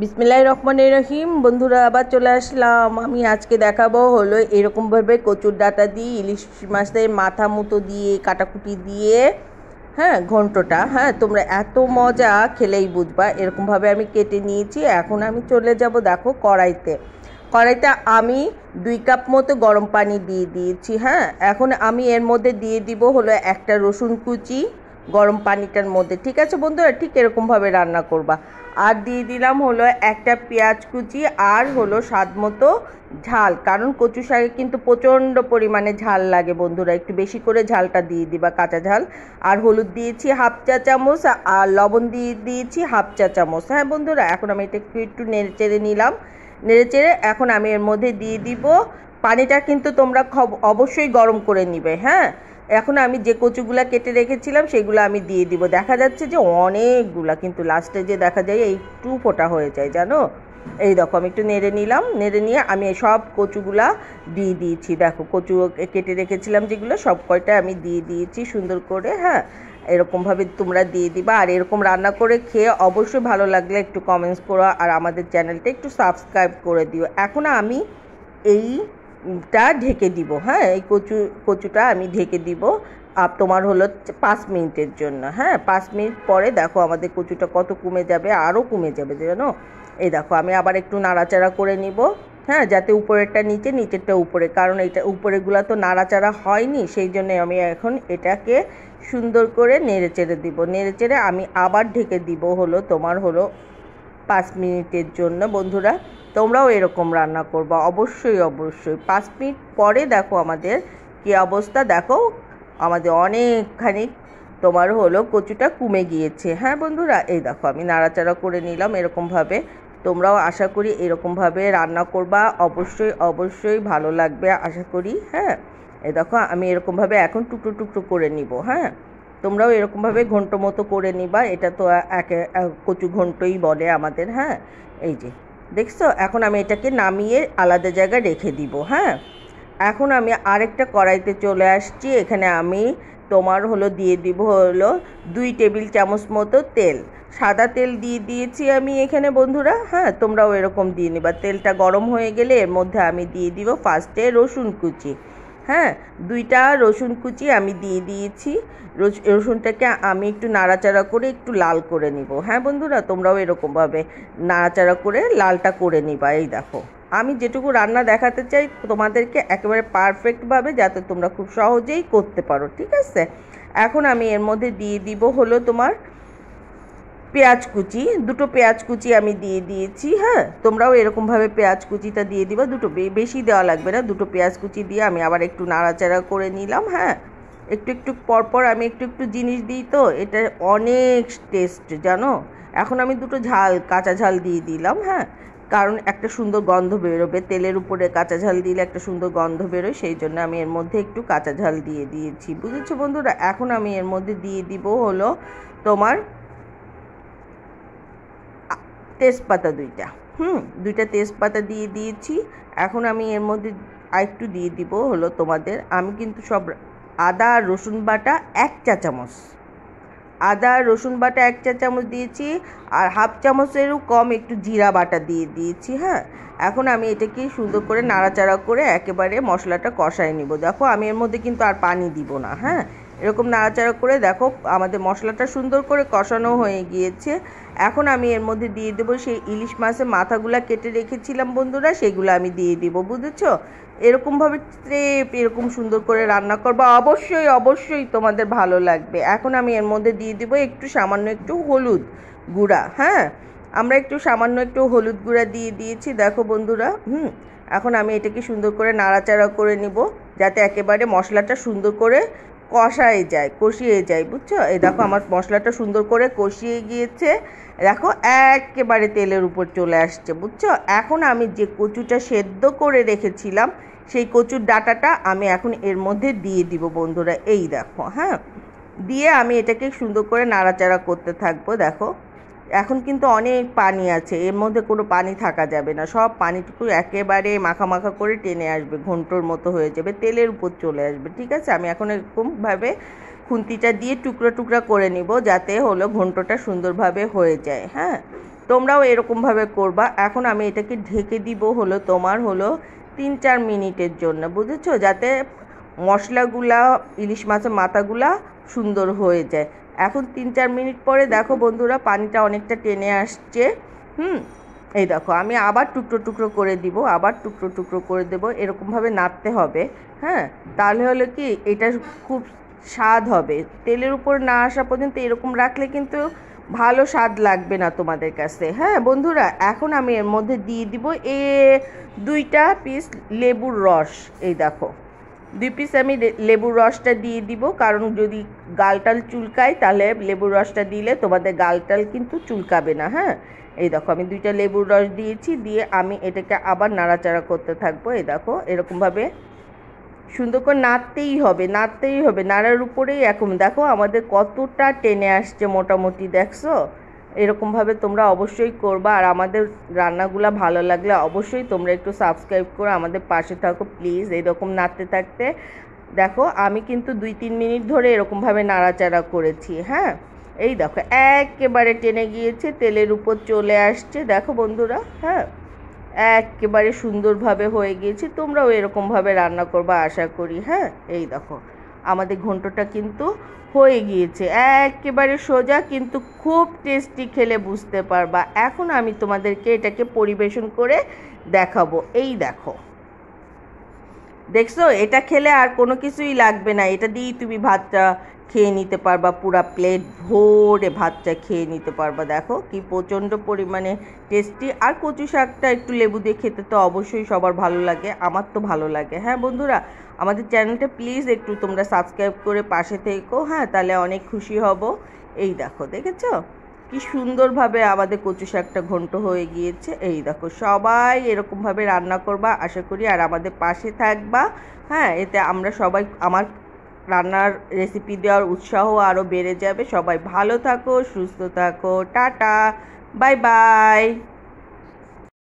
বিসমিল্লাহ রহমান রহিম। বন্ধুরা, আবার চলে আসলাম। আমি আজকে দেখাবো হলো এরকমভাবে কচুর ডাটা দিয়ে, ইলিশ মাছের মাথা মতো দিয়ে, কাটাকুটি দিয়ে হ্যাঁ ঘন্টটা। হ্যাঁ তোমরা এত মজা খেলেই বুঝবা। এরকমভাবে আমি কেটে নিয়েছি। এখন আমি চলে যাব দেখো কড়াইতে। কড়াইতে আমি দুই কাপ মতো গরম পানি দিয়ে দিয়েছি হ্যাঁ। এখন আমি এর মধ্যে দিয়ে দিব হলো একটা রসুন কুচি গরম পানিটার মধ্যে। ঠিক আছে বন্ধুরা? ঠিক এরকমভাবে রান্না করবা। আর দিয়ে দিলাম হলো একটা পেঁয়াজ কুচি আর হলো স্বাদ মতো ঝাল। কারণ কচু শাকে কিন্তু প্রচণ্ড পরিমাণে ঝাল লাগে বন্ধুরা। একটু বেশি করে ঝালটা দিয়ে দিবা, কাঁচা ঝাল। আর হলুদ দিয়েছি হাফ চা চামচ আর লবণ দিয়ে দিয়েছি হাফ চা চামচ। হ্যাঁ বন্ধুরা? এখন আমি এটা একটু একটু নেড়ে চেড়ে নিলাম। নেড়ে চেড়ে এখন আমি এর মধ্যে দিয়ে দিব। পানিটা কিন্তু তোমরা খব, অবশ্যই গরম করে নিবে। হ্যাঁ? এখন আমি যে কচুগুলা কেটে রেখেছিলাম, সেগুলো আমি দিয়ে দিব। দেখা যাচ্ছে যে অনেকগুলা, কিন্তু লাস্টে যে দেখা যায় একটু ফোটা হয়ে যায়, জানো? এই দেখো, আমি একটু নেড়ে নিলাম। নেড়ে নিয়ে আমি সব কচুগুলা দিয়ে দিয়েছি। দেখো, কচু কেটে রেখেছিলাম যেগুলো, সব কয়টা আমি দিয়ে দিয়েছি সুন্দর করে হ্যাঁ? এরকমভাবে তোমরা দিয়ে দিবা। আর এরকম রান্না করে খেয়ে অবশ্যই ভালো লাগলে একটু কমেন্টস করো, আর আমাদের চ্যানেলটা একটু সাবস্ক্রাইব করে দিও। এখন আমি এই টা ঢেকে দিব হ্যাঁ? এই কচু, কচুটা আমি ঢেকে দিব। আর তোমার হলো পাঁচ মিনিটের জন্য হ্যাঁ? পাঁচ মিনিট পরে দেখো আমাদের কচুটা কত কমে যাবে আরও কমে যাবে, জানো? এই দেখো, আমি আবার একটু নাড়াচাড়া করে নিব হ্যাঁ? যাতে উপরেরটা নিচে, নিচেরটা উপরে, কারণ এটা উপরেগুলো তো নাড়াচাড়া হয়নি, সেই জন্য আমি এখন এটাকে সুন্দর করে নেড়ে চেড়ে দিব। নেড়ে চেড়ে আমি আবার ঢেকে দিব হলো তোমার হলো পাঁচ মিনিটের জন্য, বন্ধুরা। তোমরাও এরকম রান্না করবা। অবশ্যই অবশ্যই। পাঁচ মিনিট পরে দেখো আমাদের কি অবস্থা। দেখো, আমাদের অনেকখানি তোমার হলো কচুটা কমে গিয়েছে। হ্যাঁ বন্ধুরা, এই দেখো আমি নাড়াচাড়া করে নিলাম এরকমভাবে। তোমরাও আশা করি এরকমভাবে রান্না করবা। অবশ্যই অবশ্যই ভালো লাগবে আশা করি। হ্যাঁ এই দেখো আমি এরকমভাবে এখন টুকরো টুকরো করে নিব। হ্যাঁ তোমরাও এরকমভাবে ঘন্ট মতো করে নিবা। এটা তো একে কচু ঘন্টই বলে আমাদের। হ্যাঁ এই যে দেখছ? এখন আমি এটাকে নামিয়ে আলাদা জায়গায় রেখে দিব হ্যাঁ? এখন আমি আরেকটা কড়াইতে চলে আসছি। এখানে আমি তোমার হলো দিয়ে দিব হলো দুই টেবিল চামচ মতো তেল। সাদা তেল দিয়ে দিয়েছি আমি এখানে বন্ধুরা হ্যাঁ? তোমরাও এরকম দিয়ে নিবা। তেলটা গরম হয়ে গেলে এর মধ্যে আমি দিয়ে দিব ফার্স্টে রসুন কুচি। হ্যাঁ দুইটা রসুন কুচি আমি দিয়ে দিয়েছি। রসুনটাকে আমি একটু নাড়াচাড়া করে একটু লাল করে নিব। হ্যাঁ বন্ধুরা, তোমরাও এরকমভাবে নাড়াচাড়া করে লালটা করে নিবা। এই দেখো, আমি যেটুকু রান্না দেখাতে চাই তোমাদেরকে একেবারে পারফেক্টভাবে যাতে তোমরা খুব সহজেই করতে পারো, ঠিক আছে? এখন আমি এর মধ্যে দিয়ে দিব হলো তোমার পেঁয়াজ কুচি, দুটো পেঁয়াজ কুচি আমি দিয়ে দিয়েছি হ্যাঁ? তোমরাও এরকমভাবে পেঁয়াজ কুচিটা দিয়ে দিবা, দুটো বেশি দেওয়া লাগবে না, দুটো পেঁয়াজ কুচি দিয়ে আমি আবার একটু নাড়াচাড়া করে নিলাম হ্যাঁ? একটু একটু পরপর আমি একটু একটু জিনিস দিই তো, এটা অনেক টেস্ট জানো? এখন আমি দুটো ঝাল, কাঁচা ঝাল দিয়ে দিলাম হ্যাঁ? কারণ একটা সুন্দর গন্ধ বেরোবে, তেলের উপরে কাঁচা ঝাল দিলে একটা সুন্দর গন্ধ বেরোয়, সেই জন্য আমি এর মধ্যে একটু কাঁচা ঝাল দিয়ে দিয়েছি, বুঝেছ বন্ধুরা? এখন আমি এর মধ্যে দিয়ে দিব হলো তোমার তেজপাতা দুইটা। হুম, দুইটা তেজপাতা দিয়ে দিয়েছি। এখন আমি এর মধ্যে আরেকটু দিয়ে দিব হলো তোমাদের। আমি কিন্তু সব আদা আর রসুন বাটা এক চা চামচ। আদা আর রসুন বাটা এক চা চামচ দিয়েছি আর হাফ চামচেরও কম একটু জিরা বাটা দিয়ে দিয়েছি হ্যাঁ। এখন আমি এটাকে সুন্দর করে নাড়াচাড়া করে একেবারে মশলাটা কষাই নিব। দেখো আমি এর মধ্যে কিন্তু আর পানি দিব না হ্যাঁ। এরকম নাড়াচাড়া করে দেখো আমাদের মশলাটা সুন্দর করে কষানো হয়ে গিয়েছে। এখন আমি এর মধ্যে দিয়ে দেবো সেই ইলিশ মাছের মাথাগুলো কেটে রেখেছিলাম বন্ধুরা, সেগুলো আমি দিয়ে দিব, বুঝেছ? এরকমভাবে স্রেপ এরকম সুন্দর করে রান্না করব। অবশ্যই অবশ্যই তোমাদের ভালো লাগবে। এখন আমি এর মধ্যে দিয়ে দেবো একটু সামান্য একটু হলুদ গুঁড়া হ্যাঁ? আমরা একটু সামান্য একটু হলুদ গুঁড়া দিয়ে দিয়েছি, দেখো বন্ধুরা, হুম? এখন আমি এটাকে সুন্দর করে নাড়াচাড়া করে নিব, যাতে একেবারে মশলাটা সুন্দর করে কষায় যায়, কষিয়ে যায়, বুঝছ? এই দেখো আমার মশলাটা সুন্দর করে কষিয়ে গিয়েছে। দেখো, একেবারে তেলের উপর চলে আসছে, বুঝছ? এখন আমি যে কচুটা সেদ্ধ করে রেখেছিলাম, সেই কচুর ডাটাটা আমি এখন এর মধ্যে দিয়ে দিব, বন্ধুরা। এই দেখো হ্যাঁ? দিয়ে আমি এটাকে সুন্দর করে নাড়াচাড়া করতে থাকব, দেখো। এখন কিন্তু অনেক পানি আছে, এর মধ্যে কোনো পানি থাকা যাবে না। সব পানিটুকু একেবারে মাখা মাখা করে টেনে আসবে, ঘন্টর মতো হয়ে যাবে, তেলের উপর চলে আসবে, ঠিক আছে? আমি এখন এরকমভাবে খুন্তিটা দিয়ে টুকরো টুকরা করে নিব, যাতে হলো ঘন্টটা সুন্দরভাবে হয়ে যায় হ্যাঁ? তোমরাও এরকমভাবে করবা। এখন আমি এটাকে ঢেকে দিব হলো তোমার হলো তিন চার মিনিটের জন্য, বুঝেছ? যাতে মশলাগুলা, ইলিশ মাছের মাথাগুলা সুন্দর হয়ে যায়। এখন তিন চার মিনিট পরে দেখো বন্ধুরা, পানিটা অনেকটা টেনে আসছে। হুম, এই দেখো, আমি আবার টুকরো টুকরো করে দিব, আবার টুকরো টুকরো করে দেব, এরকমভাবে নাড়তে হবে। হ্যাঁ তাহলে হলো কি, এটা খুব স্বাদ হবে। তেলের উপর না আসা পর্যন্ত এরকম রাখলে কিন্তু ভালো স্বাদ লাগবে না তোমাদের কাছে। হ্যাঁ বন্ধুরা, এখন আমি এর মধ্যে দিয়ে দিব এ দুইটা পিস লেবুর রস, এই দেখো। দুই পিস আমি লেবুর রসটা দিয়ে দিব। কারণ যদি গালটাল চুলকায়, তাহলে লেবুর রসটা দিলে তোমাদের গালটাল কিন্তু চুলকাবে না হ্যাঁ? এই দেখো, আমি দুইটা লেবুর রস দিয়েছি, দিয়ে আমি এটাকে আবার নাড়াচাড়া করতে থাকব। এই দেখো, এরকমভাবে সুন্দর করে নাড়তেই হবে নাড়তেই হবে। নাড়ার উপরেই এখন দেখো, আমাদের কতটা টেনে আসছে মোটামুটি, দেখছ? এরকমভাবে তোমরা অবশ্যই করবা। আর আমাদের রান্নাগুলো ভালো লাগলে অবশ্যই তোমরা একটু সাবস্ক্রাইব করে আমাদের পাশে থাকো প্লিজ এরকম নাড়তে থাকতে। দেখো, আমি কিন্তু দুই তিন মিনিট ধরে এরকমভাবে নাড়াচাড়া করেছি হ্যাঁ? এই দেখো, একেবারে টেনে গিয়েছে, তেলের উপর চলে আসছে। দেখো বন্ধুরা হ্যাঁ? একেবারে সুন্দরভাবে হয়ে গিয়েছে, তোমরাও এরকমভাবে রান্না করবা আশা করি হ্যাঁ? এই দেখো আমাদের ঘন্টটা কিন্তু হয়ে গিয়েছে। একেবারে সোজা কিন্তু খুব টেস্টি খেলে বুঝতে পারবা। এখন আমি তোমাদেরকে এটাকে পরিবেশন করে দেখাবো। এই দেখো। দেখছ? এটা খেলে আর কোনো কিছুই লাগবে না। এটা দিয়েই তুমি ভাতটা খেয়ে নিতে পারবা, পুরা প্লেট ভরে ভাতটা খেয়ে নিতে পারবা। দেখো কি প্রচণ্ড পরিমাণে টেস্টি আর কচু শাকটা একটু লেবু দিয়ে খেতে তো অবশ্যই সবার ভালো লাগে, আমার তো ভালো লাগে। হ্যাঁ বন্ধুরা, আমাদের চ্যানেলটা প্লিজ একটু তোমরা সাবস্ক্রাইব করে পাশে থেকো। হ্যাঁ তাহলে অনেক খুশি হব। এই দেখো, দেখেছ? কি সুন্দরভাবে আমাদের কচু শাকটা ঘন্ট হয়ে গিয়েছে। এই দেখো, সবাই এরকমভাবে রান্না করবা, আশা করি, আর আমাদের পাশে থাকবা। হ্যাঁ এতে আমরা সবাই, আমার রান্নার রেসিপি দেওয়ার উৎসাহ আরও বেড়ে যাবে। সবাই ভালো থাকো, সুস্থ থাকো, টাটা, বাই বাই।